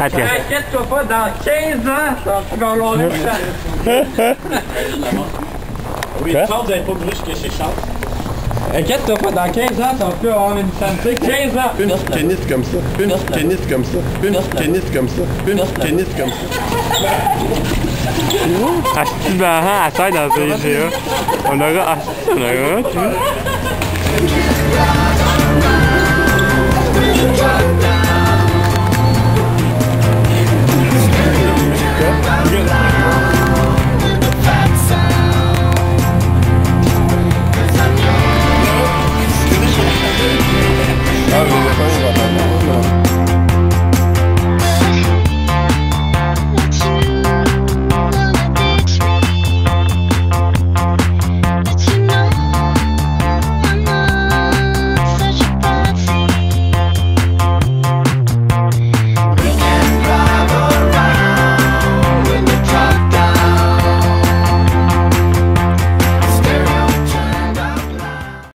Inquiète-toi pas, dans 15 ans, ça va faire longtemps que ça. Oui, Quoi? Charles, vous n'avez pas voulu que chez Inquiète-toi pas, dans 15 ans, ça va plus avoir une santé. 15 ans! Une canisse comme ça, une canisse comme ça, une canisse comme ça, une canisse comme ça. Ah, Asti de marrant à terre dans un IGA. On aura... Ah, on aura, tu vois.